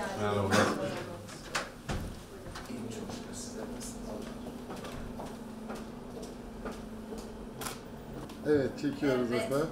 Merhaba. Evet çekiyoruz Evet. efendim.